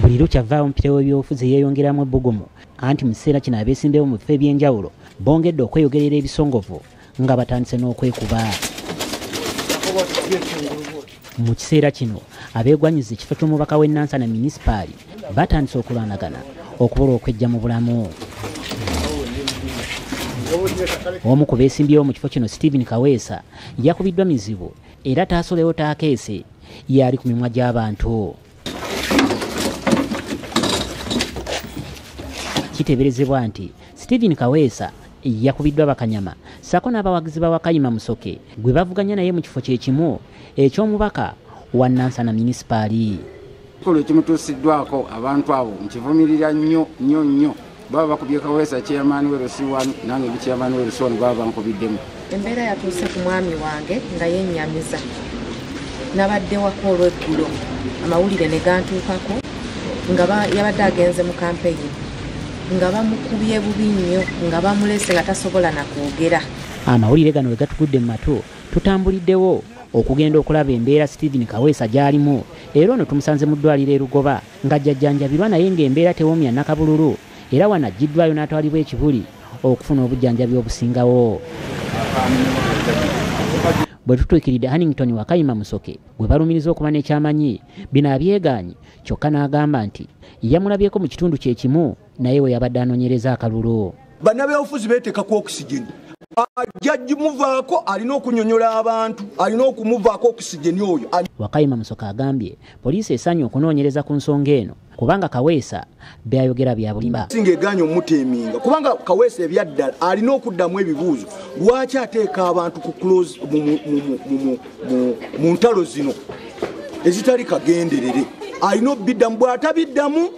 buli lukyavaawo omupiira w'ebyobufuzi yeeyongeramu ebbugumu anti mu kiseera kino abeesimbewo mu bifo eby'enjawulo bongedde okweyogerera ebisongovu nga batandise n'okwekuba. Mu kiseera kino abeegwanyiza ekifo ky'omubaka w'ennansana munisipaali batandise okulwanagana okubola okwejja mu bulamu. Omu ku beesimbyewo mu kifo kino stephen kaweesa yakubiddwa mizibu era taasolewo taakeese yali ku mimwa gy'abantu kiteeberezebwa nti stephen kaweesa yakubiddwa bakanyama. Sako n'abawagizi ba wakayima musoke gwe bavuganya naye mu kifo kyekimu eky'omubaka wa nansana munisipaali kikolo ekimutuusiddwako abantu abo nkivumirira nnyo nnyo nnyo. Baba bakubye kaweesa chairman werusi wanu nange ndi chairman werusi wanu baba bankubiddemu embeera yatuuse ku mwami wange nga yennyamiza. Nabadde wako olweggulo. Amawulire ne gantuukako nga ba- yabadde agenze mu kampeyini nga bamukubye bubi nnyo nga bamulese nga tasobola nakwogera amawulire gano we gatugudde mu matu tutambuliddewo okugenda okulaba embeera stephen kaweesa gy'alimu. Era ono tumusanze mu ddwaliro erugoba nga jjajjanjabirwa naye ng'embeera tewomya nakabululu era wanajjiddwayo n'atwalibwa ekibuli okufuna obujjanjabi obusingawo bwe tutuukiridde hannington wakayima musoke gwe balumiriza okuba n'ekyamanyi bino abyegaanyi kyokka n'agamba nti yamulabyeko mu kitundu kye kimu naye we yabadde anoonyereza akalulu. Bannabyabufuzi beeteekako okisigeni ajja gimuvaako alina okunyonyola abantu alina okumuvaako okisigeni oyo. Wakayima musoka agambye poliisi esaanye okunoonyereza ku nsonga eno kubanga kaweesa byayogera bya bulimba. Singa eganya omuteeminga kubanga kaweesa ebyaddala alina okuddamu ebibuuzo lwaki ateeka abantu ku close- mu- ntalo zino ezitali kagenderere? Alina obiddamu bw'atabiddamu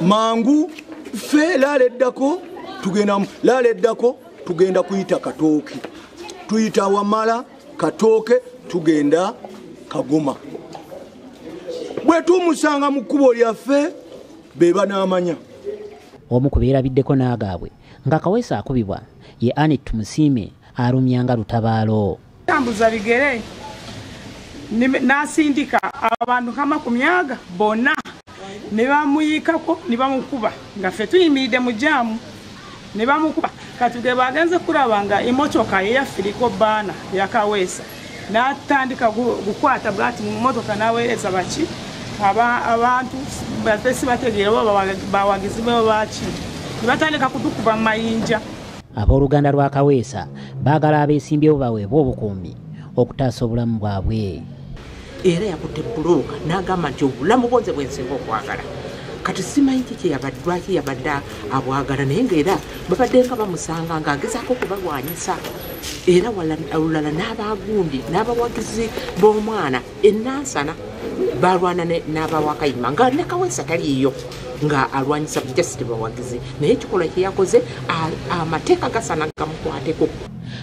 mangu fe laala eddako tugenda mu- laala eddako tugenda kuyita katooke. Tuyita wamala katooke tugenda kagoma. Bwe tumusanga mu kkubo lyaffe be banaamanya. Omu ku beerabiddeko n'agaabwe nga kaweesa akubibwa ye anet tumusiime alumyanga lutabaalo. Tambuza bigere. N'asindika abantu kama ku myaga bonna. Ne bamuyikako ne bamukuba. Nga ffe tuyimiridde mu jaamu ne bamukuba katuge bagenze kulaba nga emotoka yeyafiriko baana yakaweesa n'atandika gu- gukwata bwati mu motoka n'aweereza baki? Aba- abantu bate sibategeera oba bawa- bawagizi be baki ne batandika kutukuba mu mayinja. Abooluganda lwa kaweesa baagala abeesimbyewo baweebwa obukuumi okutaasa obulamu bwabwe. Era yakutte bbulooka n'agamba nti obulamu bwonze bwensinga okwagala kati simanyi ki kyeyabadde lwaki yabadde abwagala naye ngaera babadde nga bamusanga ng'agezaako okubalwanyisa. Era olulala n'abagundi n'abawagizi b'omwana enansana balwana n'abawakayima nga ne kaweesa taliiyo nga alwanyisa jasiti bawagizi. Naye ekikolwa kyeyakoze amateeka gasana gamukwateko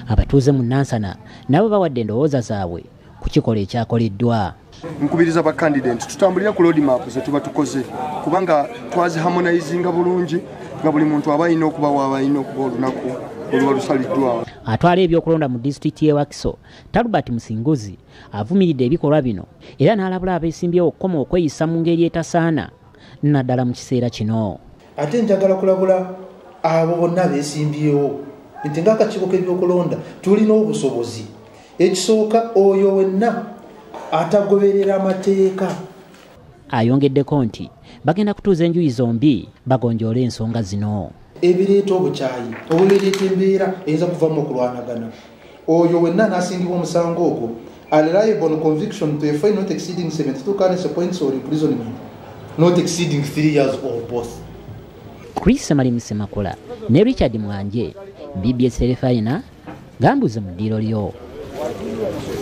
abatuuze mu nansana nabo bawadde endowooza zaabwe ku kikolwa ekyakoleddwa nkubiriza bakandidenti tutambulira ku roadmap zetuba tukoze. Kubanga twaziharmonizinga bulungi nga buli muntu aba alina okuba waaba alina okuba olunaku oluba lusaliddwawo atwala ebyokulonda mu disitulikiti y'e wakiso. Talbert musinguzi avumiridde ebikolwa bino era n'alabula abeesimbyewo okukoma okweyisa mu ngeri etasaana. Naddala mu kiseera kino. Ate njagala kulabula abo bonna beesimbyewo nti ngaakakiiko k'ebyokulonda tulina obusobozi ekisooka oyo wenna atagoberera amateeka. Ayongeddeko nti bagenda kutuuza enjuyi zombi bagonjoole ensonga zino. Ebireeta obukyayi obubireeta embeera eyinza kuvamu okulwanagana. Oyo wenna n'asingibwa omusango ogwo aliable on conviction to a fine not exceeding 72 currency points or imprisonment. Not exceeding 3 years or both. Chris malimu semakula ne richard mwanje bbs terefayina gambuze mu ddiiro lyo Thank you.